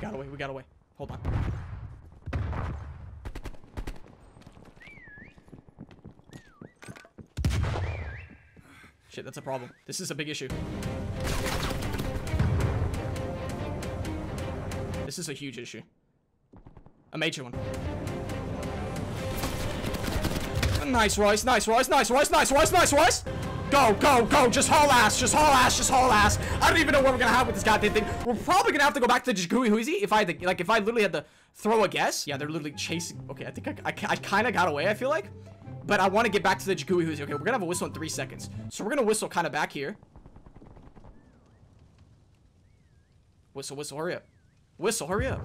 got away. We got away. Hold on. Shit, that's a problem. This is a big issue. This is a huge issue. A major one. Nice, Royce. Nice, Royce. Nice, Royce. Nice, Royce. Nice, Royce. Go, go, go. Just haul ass. Just haul ass. Just haul ass. I don't even know what we're gonna have with this goddamn thing. We're probably gonna have to go back to the Jacuzzi Hoozy if I had to, like, if I literally had to throw a guess. Yeah, they're literally chasing. Okay, I think I, I, I kind of got away, I feel like. But I want to get back to the Jacuzzi Hoozy. Okay, we're gonna have a whistle in three seconds. So we're gonna whistle kind of back here. Whistle, whistle, hurry up. Whistle, hurry up.